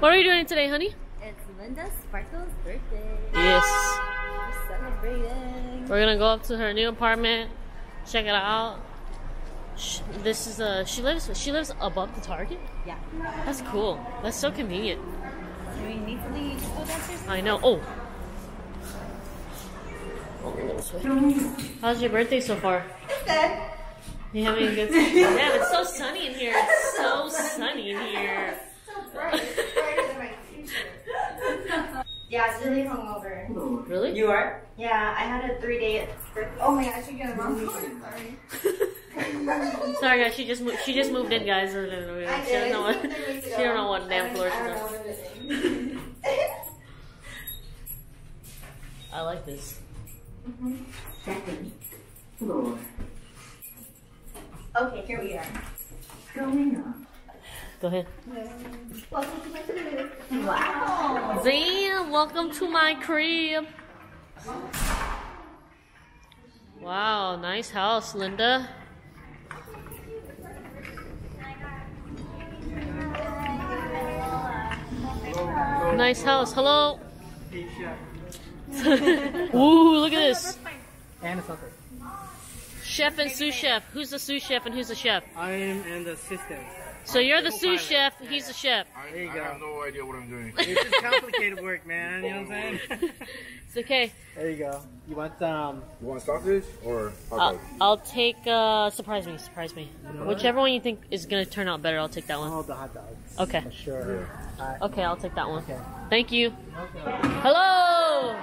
What are you doing today, honey? It's Lynda Sparkles' birthday. Yes. We're celebrating. We're gonna go up to her new apartment, check it out. Sh- This is a she lives she lives above the Target. Yeah. That's cool. That's so convenient. Do we need to leave school dancers? I know. Oh. Oh. How's your birthday so far? It's Good. You having a good time? Damn, it's so sunny in here. It's so sunny in here. Yeah, it's really hungover. Really? You are? Yeah, I had a three day birthday. Oh my gosh, you get a wrong. Sorry. Sorry guys, she just moved, she just moved in, guys. She don't know what she don't know what damn don't- floor I she's on. what it is. I like this. Second floor. Okay, here we are. Going up. Go ahead. Welcome to my crib. Wow. Damn, welcome to my crib. Wow, nice house, Lynda. Nice house. Hello. Ooh, look at this. And. Chef and sous chef. Who's the sous chef and who's the chef? I am and the assistant. So you're the sous chef, he's the chef. I, There you I go. have no idea what I'm doing. It's just complicated work, man. You know what I'm saying? It's okay. there you go. You want um? You want stockfish or hot I'll. I'll take, uh, surprise me, surprise me. Whichever one you think is gonna turn out better, I'll take that I'll one. hold the hot dogs. Okay. For sure. Alright. Okay, I'll take that one. Okay. Thank you. Hello!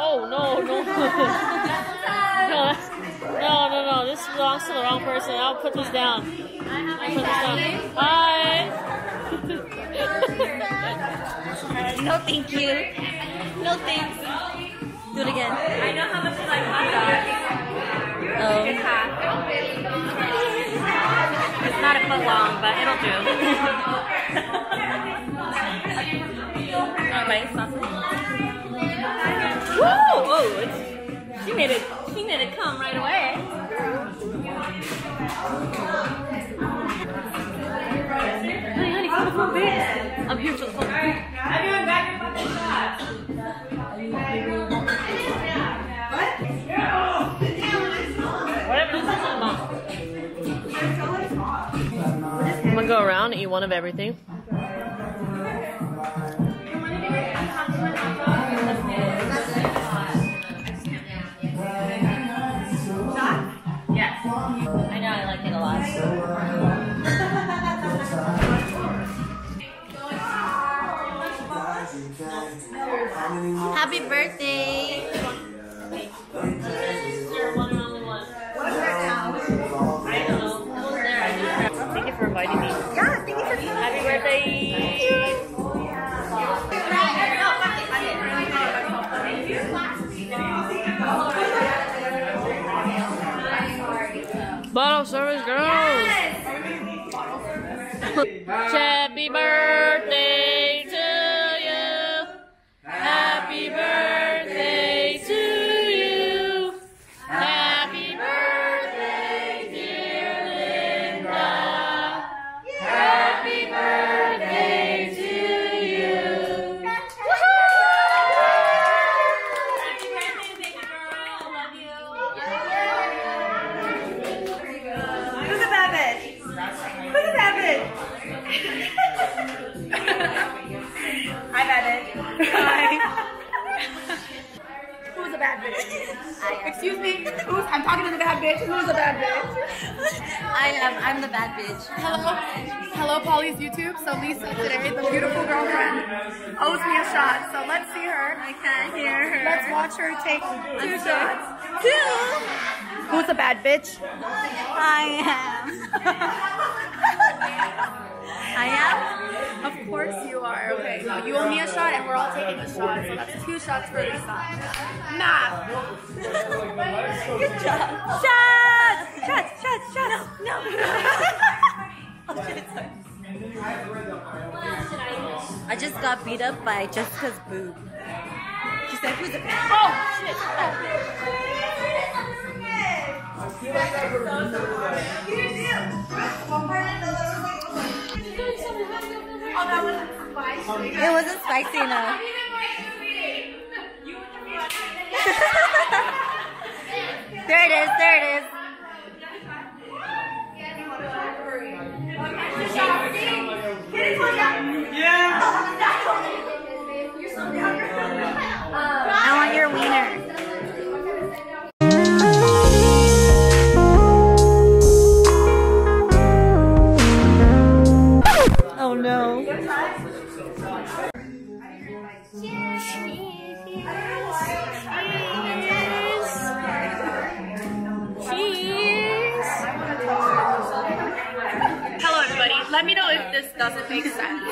Oh, no, no. no, that's, no, no, no. This belongs to the wrong person. I'll put this down. I'll put this down. Hi! No, thank you. No, thanks. Do it again. I know how much you like hot dogs. Oh. It's half. It's not a foot long, but it'll do. Alright, sausage. Woo! Oh, she made it. She made it come right away. Honey, for the phone, babe. I'm here for the phone. Whatever this is about. I'm gonna go around and eat one of everything. Happy birthday a bad bitch? Excuse me. Who's? I'm talking to the bad bitch. Who's a bad bitch? I am. I'm the bad bitch. Hello, hello, Pauly's YouTube. So Lisa today, the beautiful girlfriend, owes me a shot. So let's see her. I can't hear her. Let's watch her take two shots. Two. Who's a bad bitch? I am. I am. Of course you are. Okay, so you owe me a shot, and we're all taking a shot. So that's two shots for Lisa. Math. Good job. Shots. Shots. Shots. Shots. No. Oh, I just got beat up by Jessica's boob. She said, "Who's oh, a bad?" Oh shit. It wasn't spicy enough. there it is, there it is. If this doesn't make sense.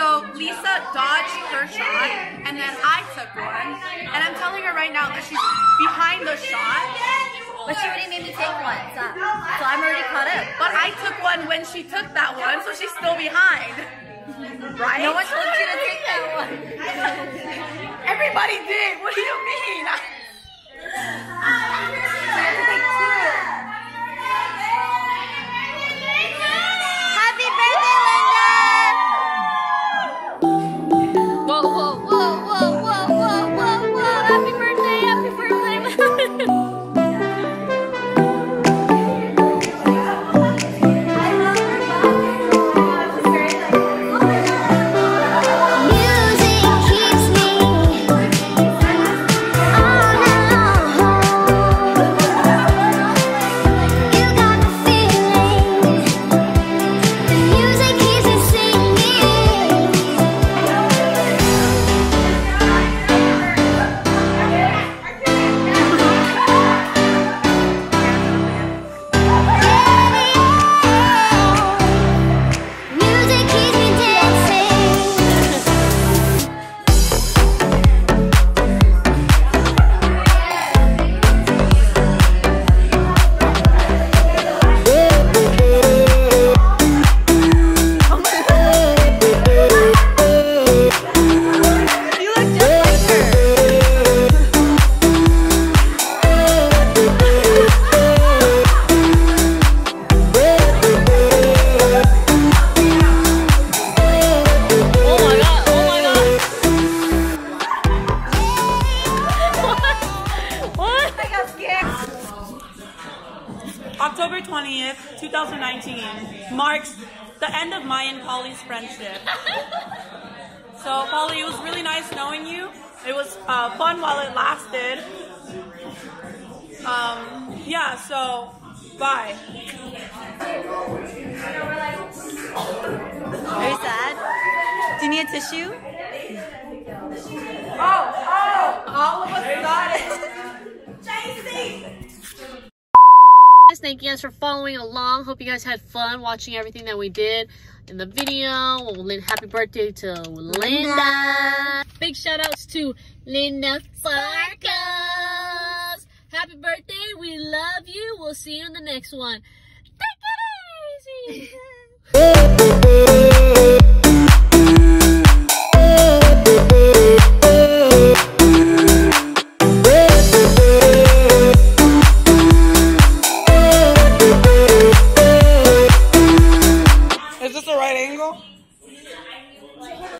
So Lisa dodged her shot, and then I took one, and I'm telling her right now that she's behind the shot. But she already made me take one, so, so I'm already caught up. But I took one when she took that one, so she's still behind. Right? No one told you to take that one. Everybody did. What do you mean? October 20th, 2019 marks the end of my and Pauly's friendship. So, Polly, it was really nice knowing you. It was uh, fun while it lasted. Um, yeah, so, bye. Are you sad? Do you need a tissue? Oh, oh, all of us got it. guys, thank you guys for following along. Hope you guys had fun watching everything that we did in the video. Well, Lin- happy birthday to Lynda. Big shout outs to Lynda Sparkles. Happy birthday. We love you. We'll see you in the next one. Take it easy.